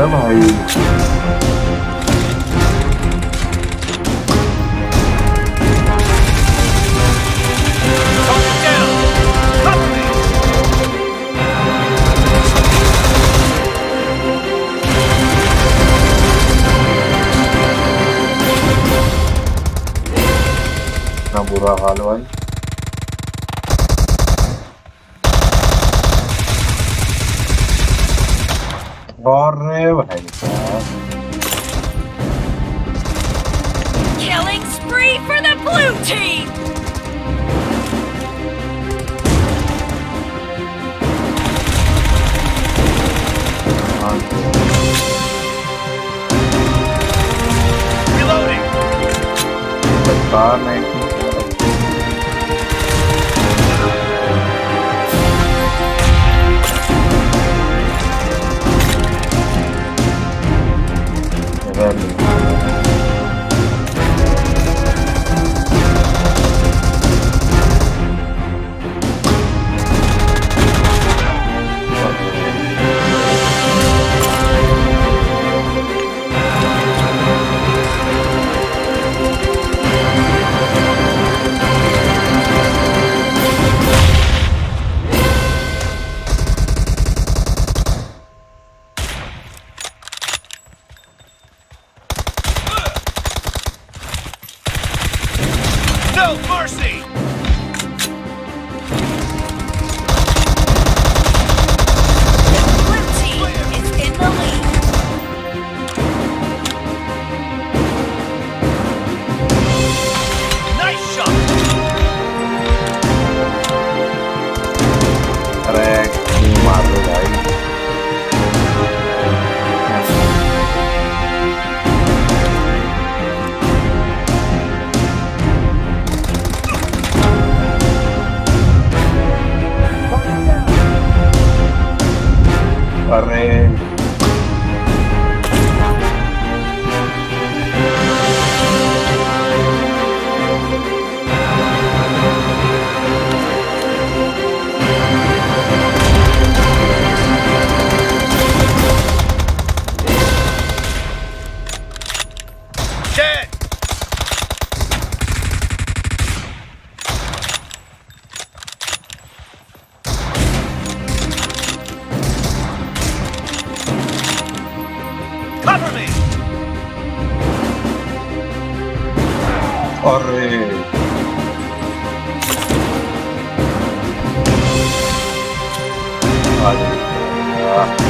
nữa mày Não vou lavar, não vai. Borre vay. Killing spree for the blue team. Reloading. Car 19. No mercy! corre! Vale. Ah.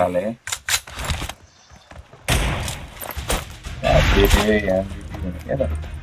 साले। आप देख रहे हैं MVP बन गया था।